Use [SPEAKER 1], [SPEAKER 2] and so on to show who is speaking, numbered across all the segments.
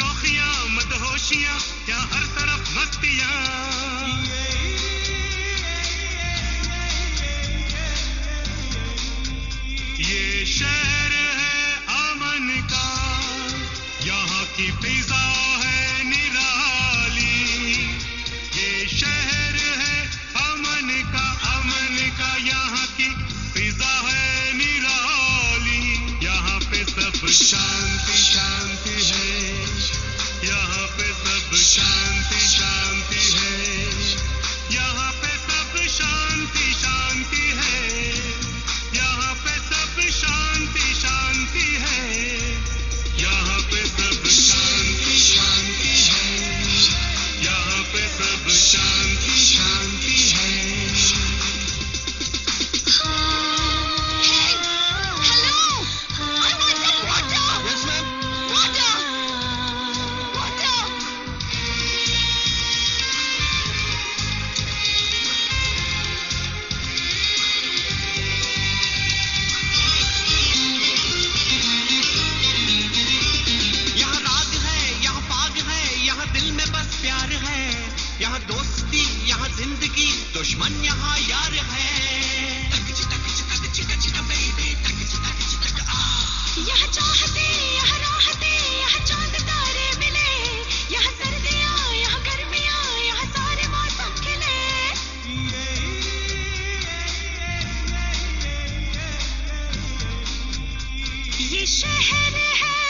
[SPEAKER 1] शौखियाँ मदहोशियाँ यहाँ हर तरफ़ मस्तियाँ ये शहर है अमन का, यहाँ की फिजा है निराली। ये शहर है अमन का अमन का, यहाँ की फिजा दिल में बस प्यार है। यहाँ दोस्ती, यहाँ ज़िंदगी, दुश्मन यहाँ यार है।
[SPEAKER 2] यहाँ चाहते, यहाँ राहते, यहाँ चाँद तारे मिले। यहाँ सर्दियाँ, यहाँ गर्मियाँ, यहाँ सारे खिले। ये शहर है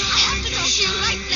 [SPEAKER 3] I
[SPEAKER 2] have to
[SPEAKER 3] go. She liked